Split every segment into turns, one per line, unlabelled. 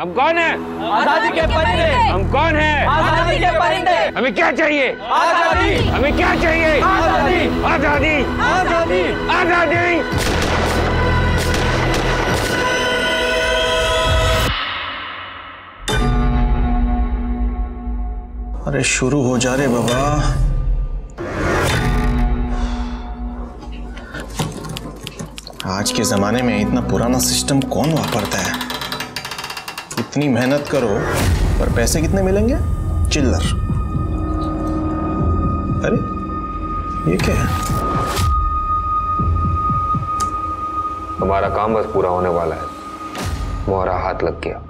हम कौन है?
आज़ादी के परिंदे।
हम कौन है?
आज़ादी के परिंदे।
हमें क्या चाहिए?
आज़ादी।
हमें क्या चाहिए?
आज़ादी।
आज़ादी।
आज़ादी।
आज़ादी।
अरे शुरू हो जा रहे बाबा। आज के जमाने में इतना पुराना सिस्टम कौन वापरता है? इतनी मेहनत करो, पर पैसे कितने मिलेंगे? चिल्लर। अरे, ये क्या है?
हमारा काम बस पूरा होने वाला है। मोहरा हाथ लग गया।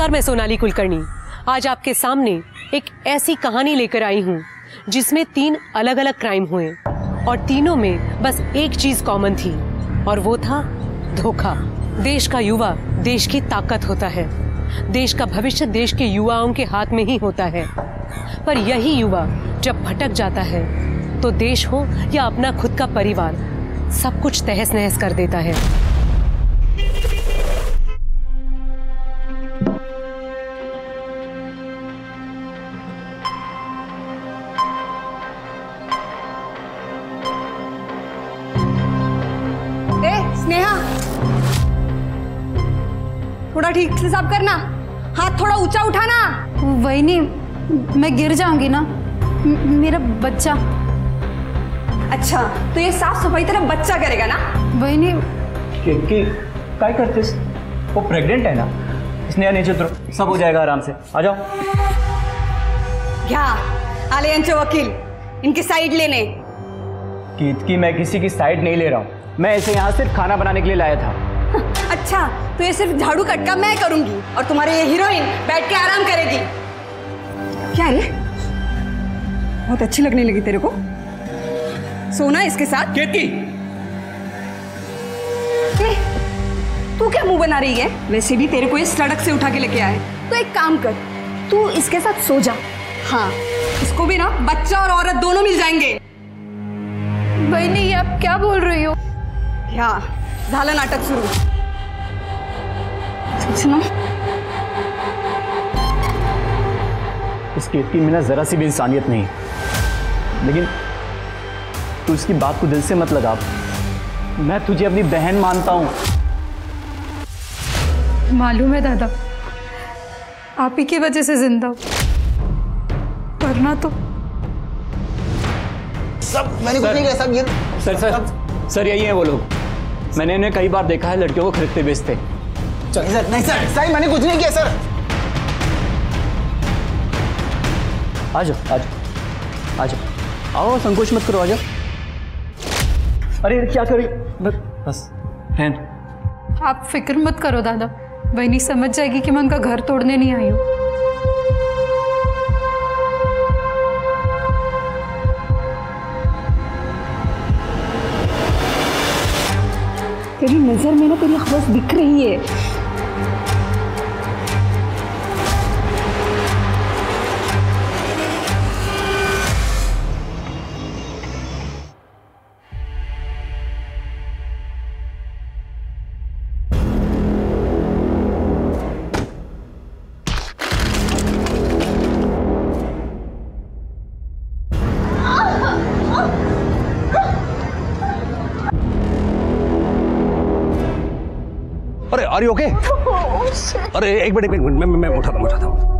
नमस्कार, मैं सोनाली कुलकर्णी। आज आपके सामने एक ऐसी कहानी लेकर आई हूँ, जिसमें तीन अलग अलग क्राइम हुए, और तीनों में बस एक चीज़ कॉमन थी, और वो था धोखा। देश का युवा, देश की ताकत होता है। देश का भविष्य देश के युवाओं के हाथ में ही होता है। पर यही युवा, जब भटक जाता है तो देश हो या अपना खुद का परिवार, सब कुछ तहस नहस कर देता है।
साफ़ करना। हाथ थोड़ा ऊँचा उठाना।
वही नहीं मैं गिर जाऊँगी ना? मेरा बच्चा।
अच्छा तो ये साफ़ सफ़ाई तेरा बच्चा करेगा ना?
वही नहीं
की काय करतेस? वो प्रेग्नेंट है ना? स्नेहा नीचे उतरो. सब हो जाएगा आराम से. आ जाओ.
घ्या आले यांचे वकील इनकी साइड लेने।
की मैं किसी की साइड नहीं ले रहा हूँ। मैं इसे यहाँ सिर्फ़ खाना बनाने के लिए लाया था।
अच्छा तो ये सिर्फ़ झाड़ू कटका मैं करूँगी और तुम्हारे ये हीरोइन बैठ के आराम करेगी। क्या रे बहुत अच्छी लगने लगी तेरे को। सोना इसके साथ।
केतकी।
ए, तू क्या मुँह बना रही है? वैसे भी तेरे को ये सड़क से उठा के लेके आए। तो एक काम कर तू इसके साथ सो जा। हाँ इसको भी ना बच्चा और औरत दोनों मिल जाएँगे।
भाई नहीं ये आप क्या बोल रही हो?
क्या झाला नाटक सुरू सुनो।
इस केतकी में ना जरा सी भी इंसानियत नहीं। लेकिन तू इसकी बात को दिल से मत लगा। मैं तुझे अपनी बहन मानता हूँ।
मालूम है दादा आप ही की वजह से ज़िंदा करना तो
सब मैंने कुछ नहीं किया सब ये
सर सर। सर यही है वो लोग। मैंने इन्हें कई बार देखा है लड़कियों को खरीदते बेचते।
चल। सर, नहीं, सर सही मैंने कुछ नहीं किया, सर।
आ जाओ आ जाओ आ जाओ। आओ, संकोच मत करो, आ जाओ। अरे क्या करी? बस रहन
आप फ़िक्र मत करो, दादा। वही समझ जाएगी कि मैं उनका घर तोड़ने नहीं आई हूँ।
तेरी नज़र में ना तेरी हवस दिख रही है।
आर यू ओके अरे एक मिनट एक मिनट मैं मैं उठाता हूँ उठाता हूँ।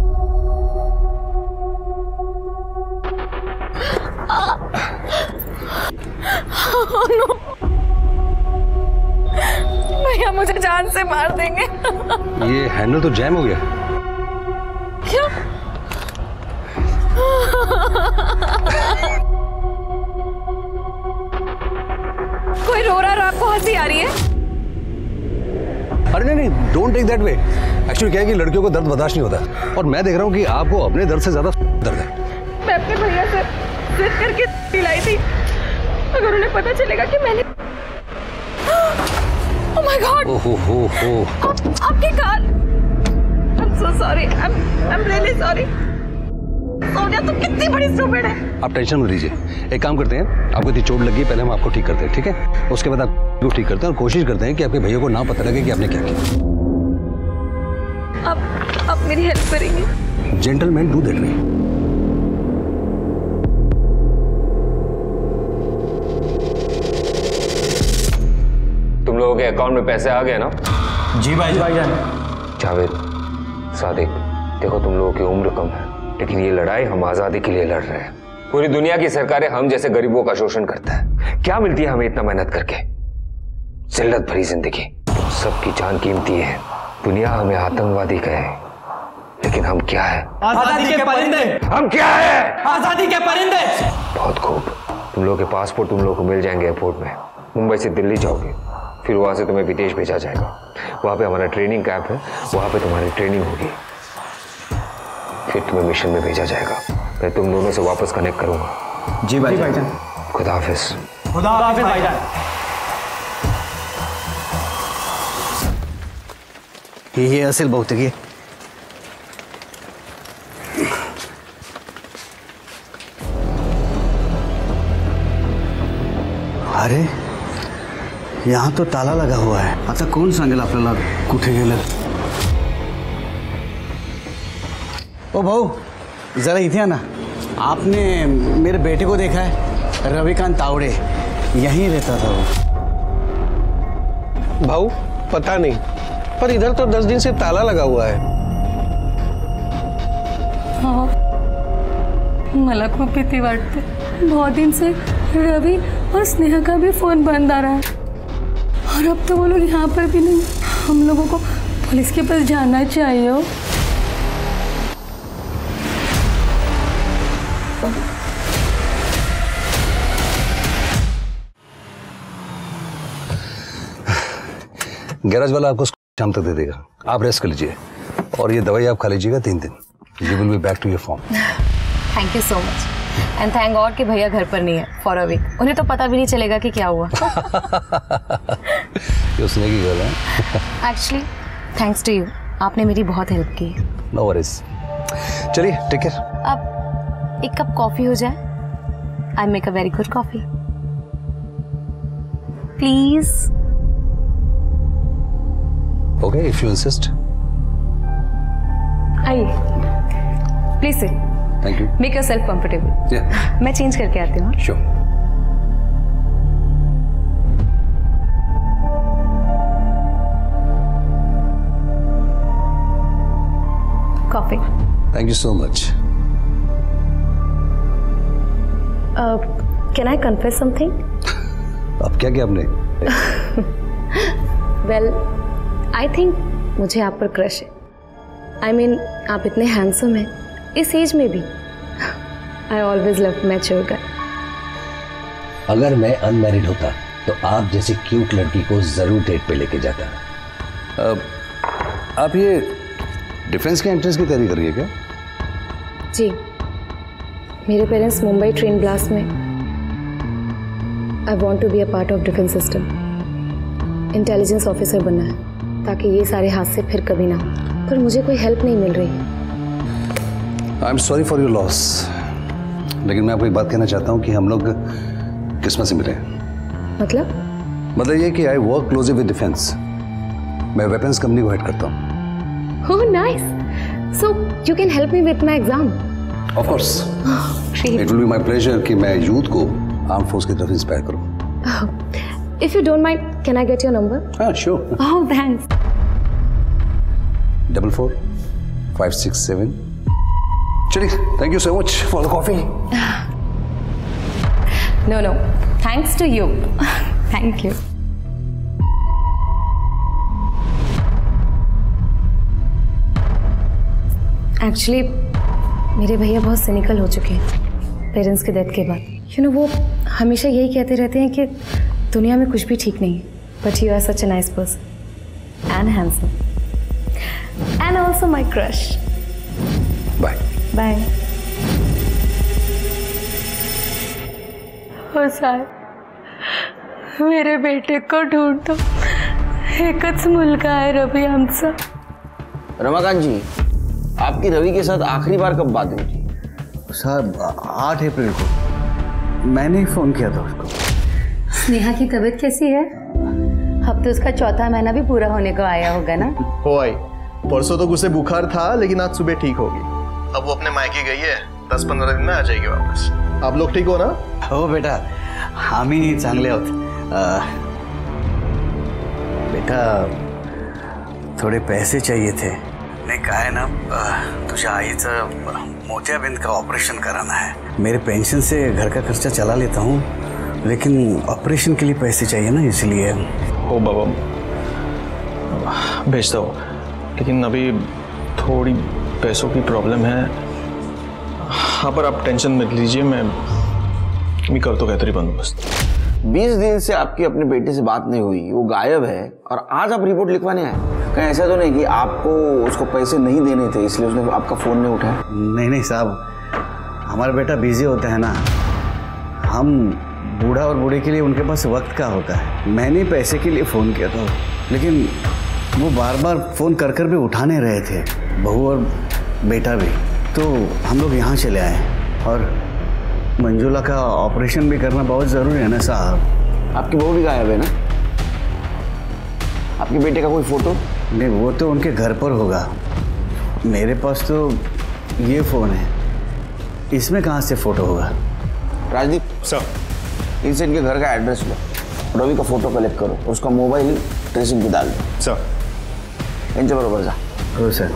भैया मुझे जान से मार देंगे।
ये हैंडल तो जैम हो गया।
क्या? कोई रो रहा है और आपको हँसी आ रही है?
अरे नहीं नहीं don't take that way actually क्या है कि लड़कियों को दर्द बर्दाश्त नहीं होता। और मैं देख रहा हूँ कि आपको अपने दर्द से ज़्यादा दर्द है।
मैं अपने भैया से जिद करके दिलाई थी। अगर उन्हें पता चलेगा कि मैंने ओह माय गॉड
ओहो हो हो
आपकी car I am so sorry I am I really sorry Sonia तुम कितनी बड़ी स्टूपिड है।
आप टेंशन मत लीजिए। एक काम करते हैं आपको इतनी चोट लगी पहले हम आपको ठीक करते हैं ठीक है? उसके बाद आपको ठीक करते हैं और कोशिश करते हैं कि आपके भैया को ना पता लगे कि आपने क्या किया।
आप आप मेरी हेल्प करेंगे।
जेंटलमैन डू दैट वे
तुम लोगों के अकाउंट में पैसे आ गए ना?
जी भाई जी भाईजान
जावेद सादिक देखो तुम लोगों की उम्र कम है लेकिन ये लड़ाई हम आज़ादी के लिए लड़ रहे हैं। पूरी दुनिया की सरकारें हम जैसे गरीबों का शोषण करता है। क्या मिलती है हमें इतना मेहनत करके? जिल्लत भरी ज़िंदगी। सबकी जान कीमती है। दुनिया हमें आतंकवादी कहे। लेकिन हम क्या है?
आज़ादी के परिंदे।
हम क्या है?
आज़ादी के परिंदे।
बहुत खूब। तुम लोगों के पासपोर्ट तुम लोगों को मिल जाएँगे एयरपोर्ट में। मुंबई से दिल्ली जाओगे। फिर वहाँ से तुम्हें विदेश भेजा जाएगा। वहाँ पे हमारा ट्रेनिंग कैंप है। वहाँ पे तुम्हारी ट्रेनिंग होगी। फिर तुम्हें मिशन में भेजा जाएगा। मैं तुम दोनों से वापस कनेक्ट करूँगा।
जी भाई भाईजान
खुदा हाफिज।
खुदा हाफिज भाईजान
हे असेल बहुतेक हे। अरे यहाँ तो ताला लगा हुआ है। आता कोण सांगेल आपल्याला कुठे गेलं? ओ भाऊ जरा इथे ना आपने मेरे बेटे को देखा है रविकांत तावड़े। यहीं रहता था वो।
भाऊ पता नहीं। पर इधर तो दस दिन से ताला लगा हुआ है।
हाँ। मला खूप भीती वाटते बहुत दिन से रवि और स्नेहा का भी फ़ोन बंद आ रहा है। और अब तो वो लोग यहाँ पर भी नहीं। हम लोगों को पुलिस के पास जाना चाहिए हो।
गैराज वाला आपको शाम तक दे देगा? आप रेस्ट कर लीजिए। और ये दवाई आप खा लीजिएगा तीन दिन। You will be back to your form
thank you so much and thank God कि भैया घर पर नहीं है फॉर अ वीक उन्हें तो पता भी नहीं चलेगा कि क्या हुआ।
ये उसने की गल है।
एक्चुअली थैंक्स टू यू आपने मेरी बहुत हेल्प की।
नो वरीज चलिए टेक केयर
अब एक कप कॉफ़ी हो जाए। I make a very good coffee please
okay if you insist
आइए please sit
thank you
make yourself comfortable मैं चेंज करके आती हूँ
sure
coffee
thank you so much
can I confess something
अब क्या किया आपने?
वेल आई थिंक मुझे आप पर क्रश है। आई I मीन mean, आप इतने हैंडसम हैं। इस एज में भी। I always love mature guy
अगर मैं अनमैरिड होता तो आप जैसी क्यूट लड़की को ज़रूर डेट पे लेके जाता।
आप ये डिफेंस के एंट्रेंस की तैयारी कर रही है क्या?
जी। मेरे पेरेंट्स मुंबई ट्रेन ब्लास्ट में। I want to be a part of defence system intelligence officer बनना है। ताकि ये सारे हादसे फिर कभी ना हो पर मुझे कोई हेल्प नहीं मिल रही
I am sorry for your loss लेकिन मैं आपको एक बात कहना चाहता हूँ कि हम लोग किस्मत से मिले
मतलब
मतलब ये कि I work closely with defence मैं वेपन्स कंपनी को हेड करता हूँ
Oh, nice. So you can help me with my exam.
Of course
Great.
It will be my pleasure कि मैं यूथ को आर्म फोर्स की तरफ़ इंस्पायर करूँ
If you don't mind, can I get your number?
हाँ sure
Oh, thanks.
Double four five six seven चलिए thank you so much for the coffee
no no thanks to you thank you actually मेरे भैया बहुत cynical हो चुके हैं parents की death के बाद। यू नो वो हमेशा यही कहते रहते हैं कि दुनिया में कुछ भी ठीक नहीं है but you are such a nice person and handsome and also my crush
bye
bye
हो साहेब मेरे बेटे को ढूंढतो एकच मुलगा आहे रवी आमचा।
रमाकांत जी आपकी रवि के साथ आखिरी बार कब बात हुई थी?
साहब आठ अप्रैल को। मैंने ही फ़ोन किया था उसको।
स्नेहा की तबीयत कैसी है? अब तो उसका चौथा महीना भी पूरा होने को आया होगा ना?
हो आई। परसों तो उसे बुखार था लेकिन आज सुबह ठीक होगी। अब वो अपने मायके गई है दस पंद्रह दिन में आ जाएगी वापस। आप लोग ठीक हो ना?
हो बेटा आम्ही चांगले आहोत अं, बेटा थोडे पैसे चाहिए थे। नाही काय ना अं, तुझ्या आईचं मोतियाबिंद का ऑपरेशन कराना है। मेरे पेंशन से घर का खर्चा चला लेता हूँ लेकिन ऑपरेशन के लिए पैसे चाहिए ना इसलिए।
हो बाबा भेजता हूँ। लेकिन अभी थोड़ी पैसों की प्रॉब्लम है। हाँ पर आप टेंशन मत लीजिए मैं मैं करतो काहीतरी बंदोबस्त
बीस दिन से आपकी अपने बेटे से बात नहीं हुई वो गायब है और आज आप रिपोर्ट लिखवाने आए। कहीं ऐसा तो नहीं कि आपको उसको पैसे नहीं देने थे इसलिए उसने आपका फ़ोन नहीं उठाया?
नहीं नहीं साहब हमारा बेटा बिज़ी होता है ना। हम बूढ़ा और बूढ़े के लिए उनके पास वक्त का होता है। मैंने पैसे के लिए फ़ोन किया था लेकिन वो बार बार फ़ोन कर कर भी उठाने रहे थे बहू और बेटा भी। तो हम लोग यहाँ चले आए और मंजुला का ऑपरेशन भी करना बहुत ज़रूरी है ना साहब?
आपकी बहू भी गायब है ना? आपके बेटे का कोई फ़ोटो?
नहीं वो तो उनके घर पर होगा। मेरे पास तो ये फ़ोन है। इसमें कहाँ से फ़ोटो होगा?
राजदीप।
सर।
इनसे इनके घर का एड्रेस लो। रवि का फ़ोटो कलेक्ट करो। उसका मोबाइल ट्रेसिंग पे डाल दो।
सर।
बरोबर जा।
हो सर।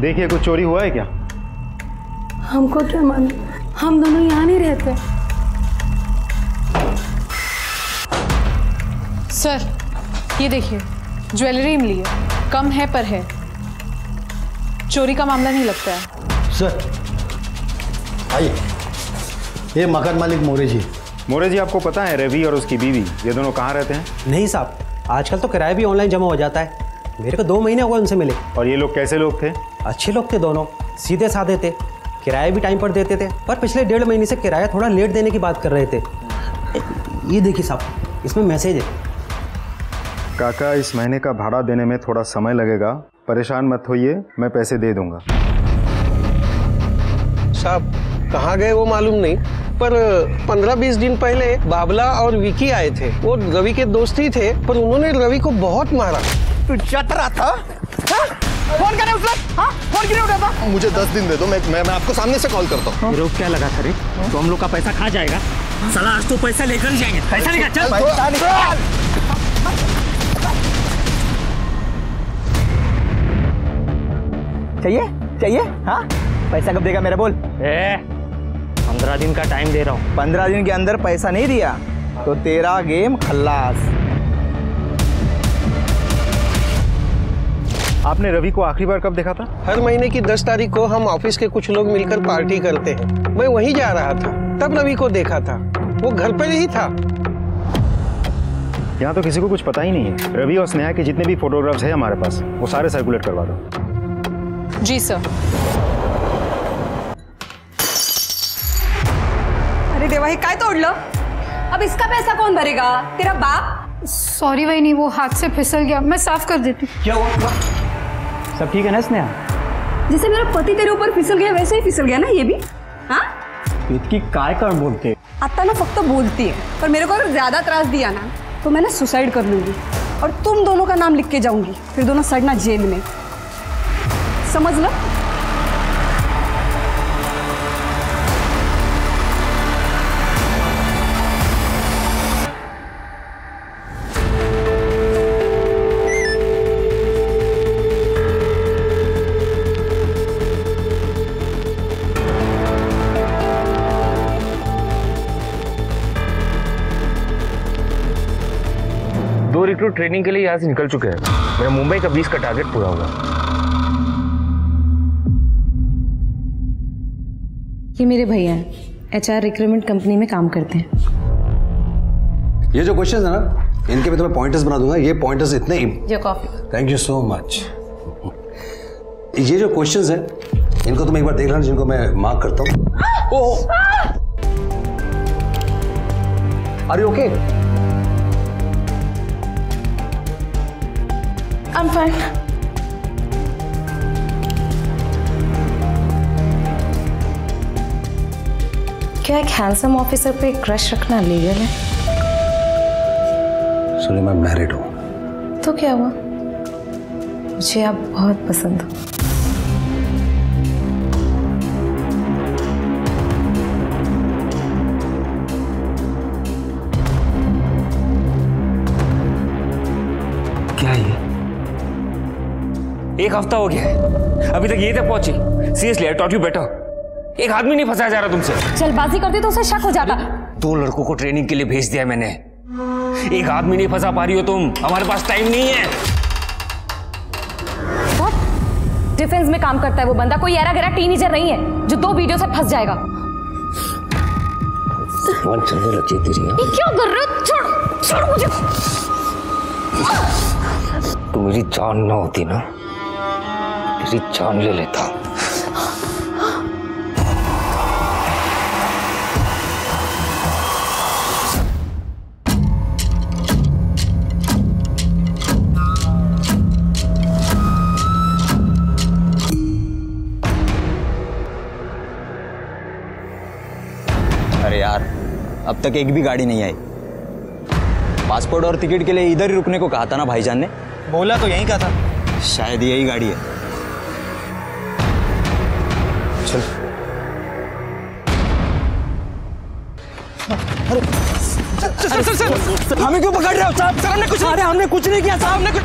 देखिए कुछ चोरी हुआ है क्या?
हमको क्या मालूम? हम दोनों यहाँ नहीं रहते।
सर ये देखिए ज्वेलरी मिली है कम है पर है। चोरी का मामला नहीं लगता है।
सर आइए। ये मकान मालिक मोरे जी।
मोरे जी आपको पता है रवि और उसकी बीवी ये दोनों कहाँ रहते हैं?
नहीं साहब आजकल तो किराया भी ऑनलाइन जमा हो जाता है। मेरे को दो महीने हुए उनसे मिले।
और ये लोग कैसे लोग थे?
अच्छे लोग थे दोनों सीधे साधे थे। किराया भी टाइम पर देते थे पर पिछले डेढ़ महीने से किराया थोड़ा लेट देने की बात कर रहे थे। ये देखिए साहब इसमें मैसेज है।
काका इस महीने का भाड़ा देने में थोड़ा समय लगेगा। परेशान मत होइए मैं पैसे दे दूँगा।
साहब कहाँ गए वो मालूम नहीं पर पंद्रह बीस दिन पहले बाबला और विकी आए थे। वो रवि के दोस्त ही थे पर उन्होंने रवि को बहुत मारा।
तू चतरा था? फ़ोन करे उस हाँ? फ़ोन क्यों उठाता? मुझे दस दिन दे दो मैं मैं, मैं आपको सामने से कॉल करता हूँ।
रोक क्या लगा था रे? तो हम लोग का पैसा खा जाएगा। साला आज तो पैसा लेकर जाएँगे। पैसा लेकर चल
पैसा निकाल
चाहिए? चाहिए? हाँ? पैसा कब देगा मेरा बोल? ए पंद्रह दिन का टाइम दे रहा हूँ। पंद्रह दिन के अंदर पैसा नहीं दिया तो तेरा गेम खल्लास।
आपने रवि को आखिरी बार कब देखा था?
हर महीने की दस तारीख को हम ऑफ़िस के कुछ लोग मिलकर पार्टी करते हैं। मैं वहीं जा रहा था तब रवि को देखा था। वो घर पर ही था।
यहाँ तो किसी को कुछ पता ही नहीं है। रवि और स्नेहा के जितने भी फोटोग्राफ्स हैं हमारे पास वो सारे सर्कुलेट करवा दो।
जी सर।
अरे देवा हे काय तोडलं? अब इसका पैसा कौन भरेगा? तेरा बाप?
सॉरी वही नहीं वो हाथ से फिसल गया। मैं साफ़ कर देती
क्या हुआ? सब ठीक है ना स्नेहा?
जैसे मेरा पति तेरे ऊपर फिसल गया वैसे ही फिसल गया ना ये भी? हाँ?
इतकी काय कारण बोलते
आता ना फक्त बोलती है। पर मेरे को अगर ज़्यादा त्रास दिया ना तो मैं ना सुसाइड कर लूँगी। और तुम दोनों का नाम लिख के जाऊँगी। फिर दोनों सड़ना जेल में। समझ दो
रिक्रूट ट्रेनिंग के लिए यहाँ से निकल चुके हैं। मेरा मुंबई का बीस का टारगेट पूरा हुआ।
ये मेरे भैया हैं। एच आर रिक्रूटमेंट कंपनी में काम करते हैं।
ये जो क्वेश्चन है ना इनके मैं तुम्हें पॉइंटर्स बना दूँगा। ये पॉइंटर्स इतने
जो coffee
thank you so much ये जो क्वेश्चंस हैं इनको तुम एक बार देख लेना जिनको मैं मार्क करता हूँ। Are you okay
I'm fine. क्या एक हैंडसम ऑफिसर पे क्रश रखना लीगल है?
सुनिए मैं मैरिड हूँ।
तो क्या हुआ? मुझे आप बहुत पसंद हो।
क्या ये? एक हफ़्ता हो गया है। अभी तक ये तक पहुँची। Seriously I thought you better एक आदमी नहीं फंसाया जा रहा तुमसे।
जल्दबाजी करती तो उसे शक हो जाता
दो लड़कों को ट्रेनिंग के लिए भेज दिया मैंने। एक आदमी नहीं फंसा पा रही हो तुम। हमारे पास टाइम नहीं है।
डिफेंस में काम करता है वो बंदा। कोई एरा गरा टीनेजर नहीं है जो दो वीडियो से फंस जाएगा।
चलने लगी तेरी
ये क्यों कर रहे हो? छोड़ छोड़ मुझे।
तू मेरी जान ना होती ना। तेरी जान ले लेता।
अब तक एक भी गाड़ी नहीं आई। पासपोर्ट और टिकट के लिए इधर ही रुकने को कहा था ना भाईजान ने? बोला तो यहीं का था। शायद यही गाड़ी है। चल।
सर सर सर हमें क्यों पकड़ रहे हो? साहब सर हमने कुछ अरे हमने कुछ नहीं किया साहब हमने कुछ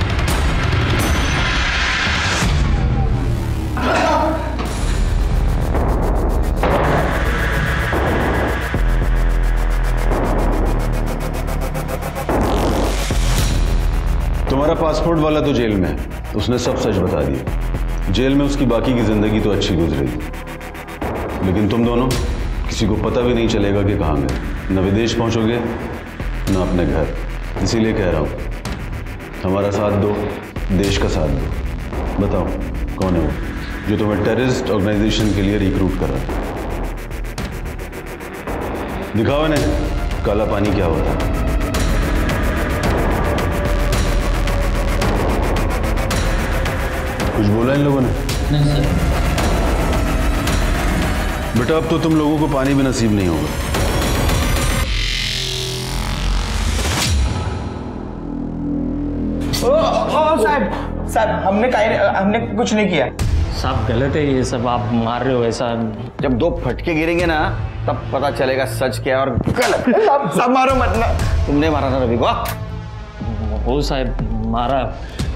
तुम्हारा पासपोर्ट वाला तो जेल में है। उसने सब सच बता दिया जेल में उसकी बाकी की ज़िंदगी तो अच्छी गुजरेगी। लेकिन तुम दोनों, किसी को पता भी नहीं चलेगा कि कहाँ गए। न विदेश पहुंचोगे, न अपने घर। इसीलिए कह रहा हूँ, हमारा साथ दो, देश का साथ दो। बताओ, कौन है वो? जो तुम्हें टेररिस्ट ऑर्गेनाइजेशन के लिए रिक्रूट कर रहा है। दिखाओ इन्हें, काला पानी क्या होता है? कुछ बोला इन लोगों ने?
नहीं सर।
बेटा अब तो तुम लोगों को पानी भी नसीब नहीं होगा।
साहब साहब हमने हमने कुछ नहीं किया।
साहब गलत है ये सब आप मार रहे हो ऐसा।
जब दो फटके गिरेंगे ना तब पता चलेगा सच क्या और गलत। साहब साहब मारो मत ना तुमने मारा था रवि को
हो साहब मारा।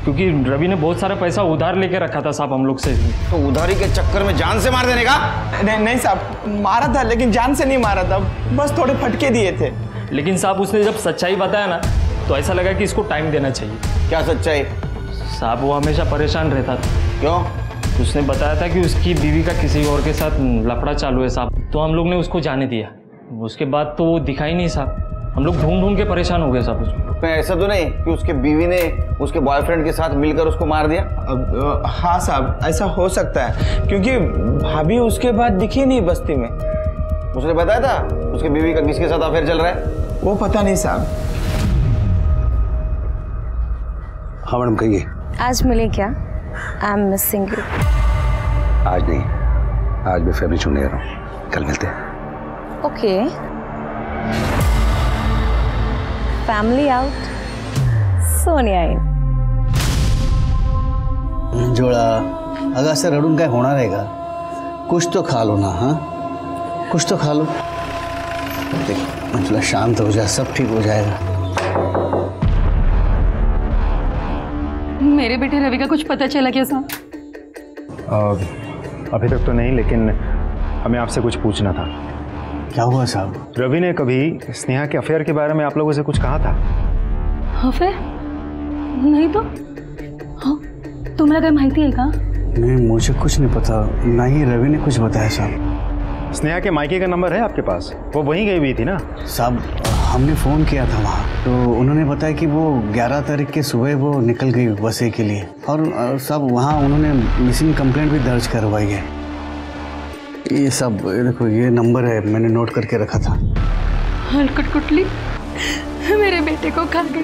क्योंकि रवि ने बहुत सारा पैसा उधार लेके रखा था साहब हम लोग से।
तो उधारी के चक्कर में जान से मार देने का?
नहीं नहीं साहब मारा था लेकिन जान से नहीं मारा था बस थोड़े फटके दिए थे।
लेकिन साहब उसने जब सच्चाई बताया ना तो ऐसा लगा कि इसको टाइम देना चाहिए।
क्या सच्चाई?
साहब वो हमेशा परेशान रहता था।
क्यों?
उसने बताया था कि उसकी बीवी का किसी और के साथ लफड़ा चालू है साहब। तो हम लोग ने उसको जाने दिया। उसके बाद तो वो दिखा ही नहीं साहब। हम लोग ढूंढ ढूंढ के परेशान हो गए साहब उसको
मैं ऐसा तो नहीं कि उसके बीवी ने उसके बॉयफ्रेंड के साथ मिलकर उसको मार दिया?
अब हाँ साहब ऐसा हो सकता है क्योंकि भाभी उसके बाद दिखी नहीं बस्ती में।
उसने बताया था? उसके बीवी का किसके साथ अफेयर चल रहा है?
वो पता नहीं साहब।
हाँ मैडम कहिए।
आज मिले क्या? आई एम मिसिंग यू
आज नहीं। आज मैं फैमिली छूने जा रहा हूँ। कल मिलते हैं।
ओके फैमिली आउट सोनिया इन
जोड़ा अगर ऐसे रडून काय होणार आहे का कुछ तो खा लो ना हाँ? कुछ तो खा लो। देख मतलब शांत हो जा सब ठीक हो जाएगा।
मेरे बेटे रवि का कुछ पता चला क्या साहब?
अभी तक तो नहीं लेकिन हमें आपसे कुछ पूछना था।
क्या हुआ साहब?
रवि ने कभी स्नेहा के अफेयर के बारे में आप लोगों से कुछ कहा था?
हाँ फिर नाही तो? हो तुम्हाला काही माहिती आहे का
नहीं मुझे कुछ नहीं पता। ना ही रवि ने कुछ बताया साहब।
स्नेहा के मायके का नंबर है आपके पास? वो वहीं गई हुई थी ना?
साहब हमने फ़ोन किया था वहाँ। तो उन्होंने बताया कि वो 11 तारीख के सुबह वो निकल गई बसे के लिए। और अ, साहब वहाँ उन्होंने मिसिंग कंप्लेंट भी दर्ज करवाई है। ये सब देखो ये नंबर है मैंने नोट करके रखा था।
हलकट कुटली मेरे बेटे को खा गई।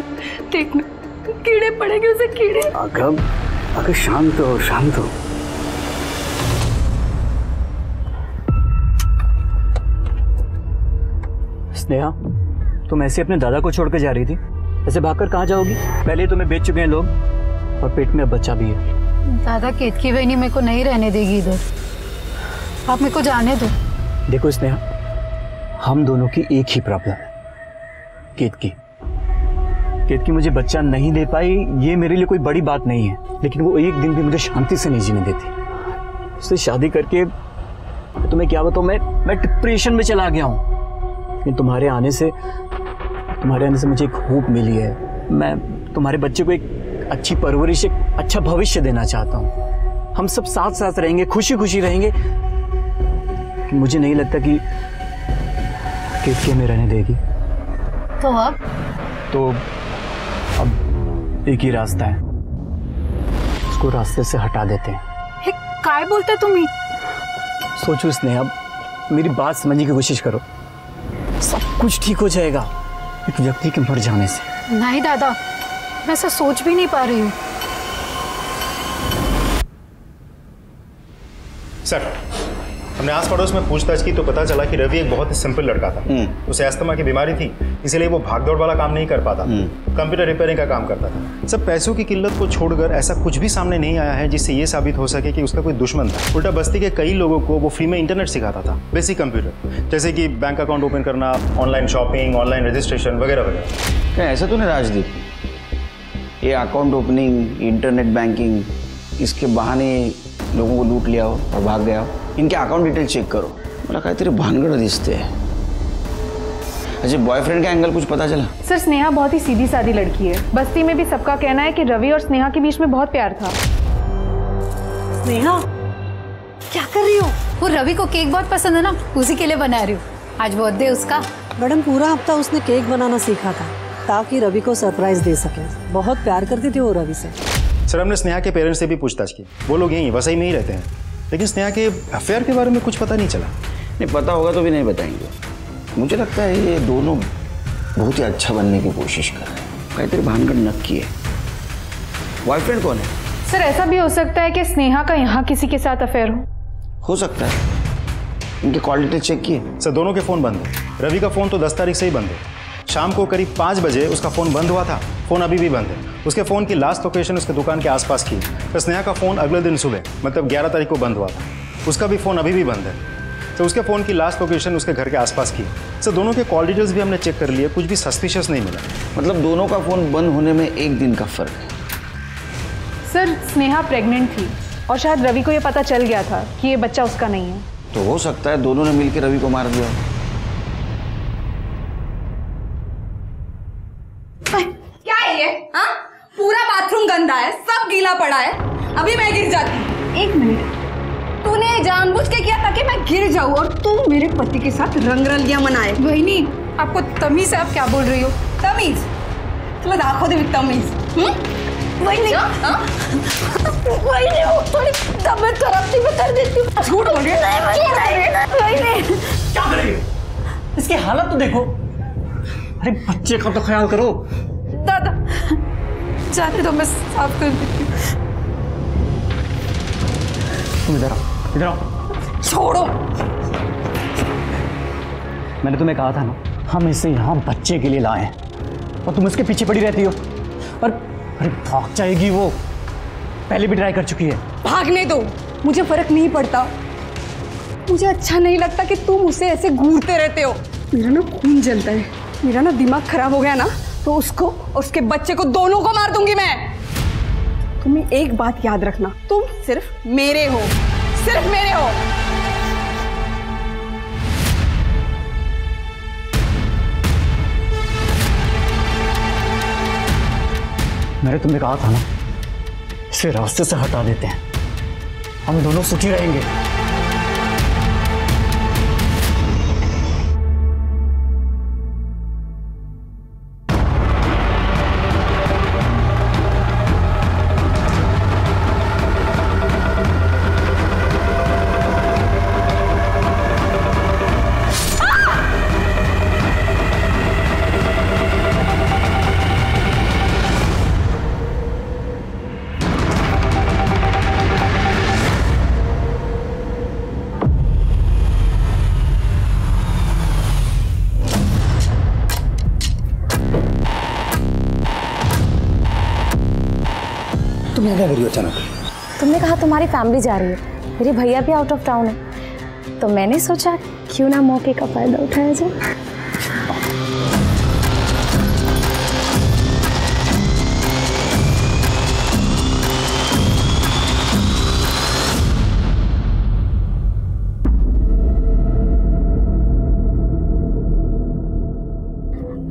देखना कीड़े पड़ेंगे उसे कीड़े।
अगर अगर शांत हो शांत हो।
स्नेहा तुम ऐसे अपने दादा को छोड़कर जा रही थी? ऐसे भागकर कहाँ जाओगी? पहले ही तुम्हें बेच चुके हैं लोग और पेट में अब बच्चा भी है।
दादा केतकी बहनी मेरे को नहीं रहने देगी इधर। आप मेरे को जाने दो।
देखो स्नेहा, हम दोनों की एक ही प्रॉब्लम है। केतकी केतकी मुझे बच्चा नहीं दे पाई, ये मेरे लिए कोई बड़ी बात नहीं है। लेकिन वो एक दिन भी मुझे शांति से नहीं जीने देती। उससे शादी करके, तुम्हें क्या बताऊँ, मैं मैं डिप्रेशन में चला गया हूँ। लेकिन तुम्हारे आने से, तुम्हारे आने से मुझे एक होप मिली है। मैं तुम्हारे बच्चे को एक अच्छी परवरिश, एक अच्छा भविष्य देना चाहता हूँ। हम सब साथ साथ रहेंगे खुशी खुशी रहेंगे। कि मुझे नहीं लगता कि केतकी हमें रहने देगी।
तो अब?
तो अब एक ही रास्ता है। उसको रास्ते से हटा देते हैं।
हे काय बोलते तुम्ही?
सोचो स्नेहा मेरी बात समझने की कोशिश करो। सब कुछ ठीक हो जाएगा। एक व्यक्ति के मर जाने से।
नहीं दादा मैं ऐसा सोच भी नहीं पा रही हूँ।
सर हमने आस पड़ोस में पूछताछ की तो पता चला कि रवि एक बहुत ही सिंपल लड़का था। उसे अस्थमा की बीमारी थी इसलिए वो भागदौड़ वाला काम नहीं कर पाता। कंप्यूटर रिपेयरिंग का काम करता था। सब पैसों की किल्लत को छोड़कर ऐसा कुछ भी सामने नहीं आया है जिससे ये साबित हो सके कि उसका कोई दुश्मन था। उल्टा बस्ती के कई लोगों को वो फ्री में इंटरनेट सिखाता था बेसिक कंप्यूटर जैसे कि बैंक अकाउंट ओपन करना ऑनलाइन शॉपिंग ऑनलाइन रजिस्ट्रेशन वगैरह वगैरह।
क्या ऐसा तो नहीं राजदीप? ये अकाउंट ओपनिंग इंटरनेट बैंकिंग इसके बहाने लोगों को लूट लिया हो और भाग गया हो। इनके अकाउंट डिटेल चेक करो। मला काहीतरी भानगड दिसते अच्छा बॉयफ्रेंड का एंगल कुछ पता चला?
सर स्नेहा बहुत ही सीधी सादी लड़की है। बस्ती में भी सबका कहना है कि रवि और स्नेहा के बीच में बहुत प्यार था।
स्नेहा क्या कर रही हो? वो रवि को केक बहुत पसंद है ना? उसी के लिए बना रही हूँ। आज बर्थडे उसका।
मैडम पूरा हफ़्ता उसने केक बनाना सीखा था ताकि रवि को सरप्राइज़ दे सके। बहुत प्यार करती थी वो रवि से।
सर हमने स्नेहा के पेरेंट्स से भी पूछताछ की। वो लोग यहीं वसई में ही रहते हैं। लेकिन स्नेहा के अफेयर के बारे में कुछ पता नहीं चला।
नहीं पता होगा तो भी नहीं बताएँगे। मुझे लगता है ये दोनों बहुत ही अच्छा बनने की कोशिश कर रहे हैं। काहीतरी भानगड नक्की है। बॉयफ्रेंड कौन है?
सर ऐसा भी हो सकता है कि स्नेहा का यहाँ किसी के साथ अफेयर हो।
हो सकता है। इनके क्वालिटी चेक किए।
सर दोनों के फ़ोन बंद है। रवि का फ़ोन तो दस तारीख से ही बंद है। शाम को करीब पाँच बजे उसका फ़ोन बंद हुआ था। फ़ोन अभी भी बंद है। उसके फ़ोन की लास्ट लोकेशन उसके दुकान के आसपास की। तो स्नेहा का फ़ोन अगले दिन सुबह मतलब ग्यारह तारीख को बंद हुआ था। उसका भी फ़ोन अभी भी बंद है। तो उसके फ़ोन की लास्ट लोकेशन उसके घर के आसपास की। सर दोनों के कॉल डिटेल्स भी हमने चेक कर लिए कुछ भी सस्पिशियस नहीं मिला।
मतलब दोनों का फ़ोन बंद होने में एक दिन का फ़र्क है।
सर स्नेहा प्रेग्नेंट थी और शायद रवि को ये पता चल गया था कि ये बच्चा उसका नहीं है।
तो हो सकता है दोनों ने मिलकर रवि को मार दिया हो।
क्या है ये हाँ पूरा बाथरूम गंदा है सब गीला पड़ा है। अभी मैं गिर जाती एक मिनट। तूने जानबूझ के किया ताकि मैं गिर जाऊँ और तू मेरे पति के साथ रंग रलियाँ मनाए?
वही आपको तमीज से आप क्या बोल रही हो?
तमीज? चलो दाखो दे तमीज। हम्म? वही नहीं। हाँ? वही नहीं वो थोड़ी तबीयत खराब थी मैं कर देती हूँ। झूठ बोल रही है? वही नहीं
क्या करेंगे इसकी हालत तो देखो। अरे बच्चे का तो ख्याल करो।
दादा जाने दो मैं साफ़ कर देती
तुम इधर आओ इधर आओ।
छोड़ो।
मैंने तुम्हें कहा था ना हम इसे यहाँ बच्चे के लिए लाए हैं। और तुम इसके पीछे पड़ी रहती हो। और अरे भाग जाएगी वो। पहले भी ट्राई कर चुकी है।
भागने दो। मुझे फ़र्क नहीं पड़ता। मुझे अच्छा नहीं लगता कि तुम उसे ऐसे घूरते रहते हो। मेरा ना खून जलता है। मेरा ना दिमाग खराब हो गया ना। तो उसको और उसके बच्चे को दोनों को मार दूँगी मैं। तुम्हें एक बात याद रखना, तुम सिर्फ़ मेरे हो, सिर्फ़ मेरे हो।
मैंने तुम्हें कहा था ना, इसे रास्ते से हटा देते हैं। हम दोनों सुखी रहेंगे।
तुम्हारी फैमिली जा रही है। मेरे भैया भी आउट ऑफ़ टाउन है। तो मैंने सोचा, क्यों ना मौके का फ़ायदा उठाया जाए।